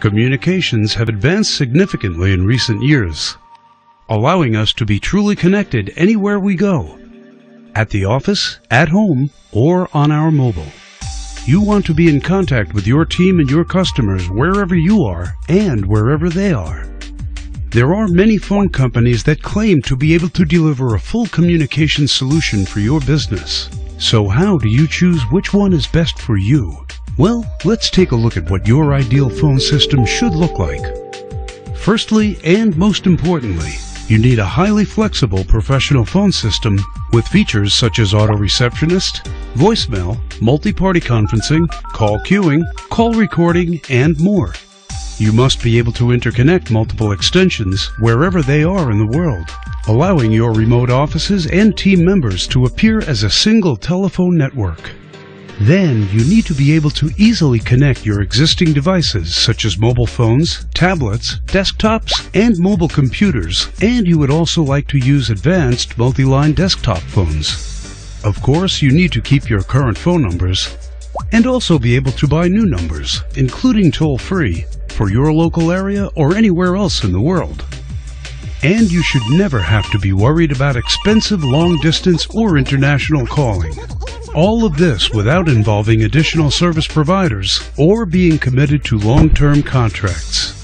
Communications have advanced significantly in recent years, allowing us to be truly connected anywhere we go, at the office, at home, or on our mobile. You want to be in contact with your team and your customers wherever you are and wherever they are. There are many phone companies that claim to be able to deliver a full communication solution for your business. So how do you choose which one is best for you? Well, let's take a look at what your ideal phone system should look like. Firstly, and most importantly, you need a highly flexible professional phone system with features such as auto receptionist, voicemail, multi-party conferencing, call queuing, call recording, and more. You must be able to interconnect multiple extensions wherever they are in the world, allowing your remote offices and team members to appear as a single telephone network. Then you need to be able to easily connect your existing devices such as mobile phones, tablets, desktops, and mobile computers, and you would also like to use advanced multi-line desktop phones. Of course, you need to keep your current phone numbers and also be able to buy new numbers, including toll-free, for your local area or anywhere else in the world. And you should never have to be worried about expensive long distance or international calling. All of this without involving additional service providers or being committed to long-term contracts.